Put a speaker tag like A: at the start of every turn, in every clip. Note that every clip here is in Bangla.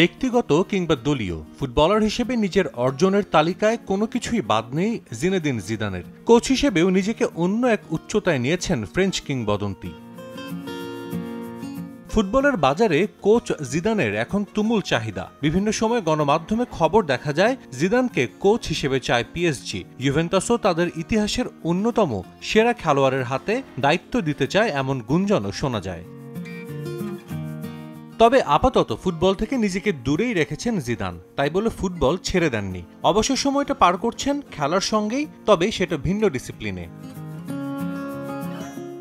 A: ব্যক্তিগত কিংবা দলীয়, ফুটবলার হিসেবে নিজের অর্জনের তালিকায় কোনো কিছুই বাদ নেই জিনেদিন জিদানের। কোচ হিসেবেও নিজেকে অন্য এক উচ্চতায় নিয়েছেন ফ্রেঞ্চ কিংবদন্তি। ফুটবলের বাজারে কোচ জিদানের এখন তুমুল চাহিদা। বিভিন্ন সময় গণমাধ্যমে খবর দেখা যায়, জিদানকে কোচ হিসেবে চায় পিএসজি। ইউভেন্টাসও তাদের ইতিহাসের অন্যতম সেরা খেলোয়াড়ের হাতে দায়িত্ব দিতে চায় এমন গুঞ্জনও শোনা যায়। তবে আপাতত ফুটবল থেকে নিজেকে দূরেই রেখেছেন জিদান। তাই বলে ফুটবল ছেড়ে দেননি। অবসর সময়টা পার করছেন খেলার সঙ্গেই, তবে সেটা ভিন্ন ডিসিপ্লিনে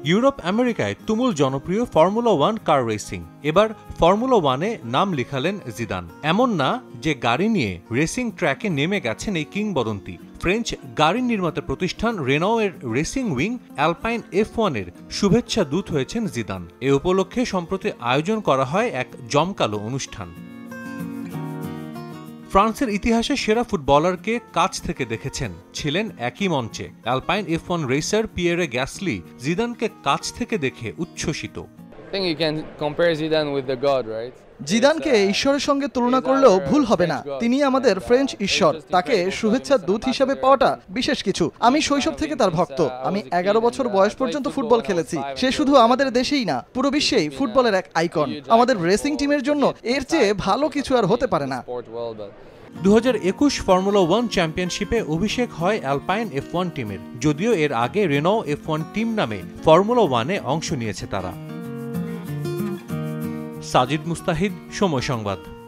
A: ইউরোপ আমেরিকায় তুমুল জনপ্রিয় ফর্মুলা ওয়ান কার রেসিং। এবার ফর্মুলা ওয়ানে নাম লিখালেন জিদান। এমন না যে গাড়ি নিয়ে রেসিং ট্র্যাকে নেমে গেছেন এই কিংবদন্তি। ফ্রেঞ্চ গাড়ি নির্মাতা প্রতিষ্ঠান রেনাও এর রেসিং উইং অ্যালপাইন এফ ওয়ানের শুভেচ্ছা দূত হয়েছেন জিদান। এ উপলক্ষে সম্প্রতি আয়োজন করা হয় এক জমকালো অনুষ্ঠান। ফ্রান্সের ইতিহাসে সেরা ফুটবলারকে কাছ থেকে দেখেছেন। ছিলেন একই মঞ্চে। Alpine F one racer Pierre Gasly, জিদানকে কাছ থেকে দেখে উচ্ছ্বসিত।
B: Think you can compare Zidane with the god, right?
C: জিদানকে ঈশ্বরের সঙ্গে তুলনা করলেও ভুল হবে না। তিনি আমাদের ফ্রেঞ্চ ঈশ্বর। তাকে শুভেচ্ছা দূত হিসেবে পাওয়াটা বিশেষ কিছু। আমি শৈশব থেকে তার ভক্ত। আমি এগারো বছর বয়স পর্যন্ত ফুটবল খেলেছি। সে শুধু আমাদের দেশেই না পুরো বিশ্বেই ফুটবলের এক আইকন আমাদের রেসিং টিমের জন্য এর চেয়ে ভালো কিছু আর হতে পারে না।
B: Sport well, but
A: দু ফর্মুলা ওয়ান চ্যাম্পিয়নশিপে অভিষেক হয় অ্যালপাইন এফ ওয়ান টিমের যদিও এর আগে রেনো এফ ওয়ান টিম নামে ফর্মুলা ওয়ানে অংশ নিয়েছে তারা। সাজিদ মুস্তাহিদ সময় সংবাদ।